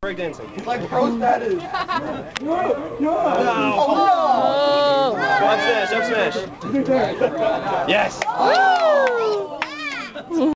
breakdancing. Like pro status. Oh. Up smash, up smash. Yes.